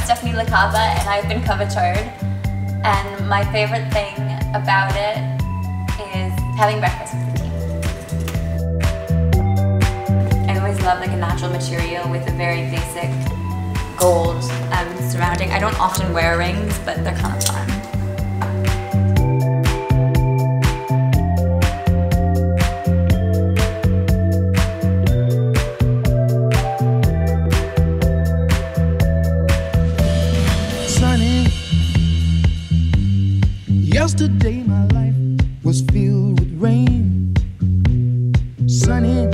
Stephanie LaCava, and I've been covered. And my favorite thing about it is having breakfast with the team. I always love like a natural material with a very basic gold um, surrounding. I don't often wear rings, but they're kind of fun. Yesterday my life was filled with rain, sunny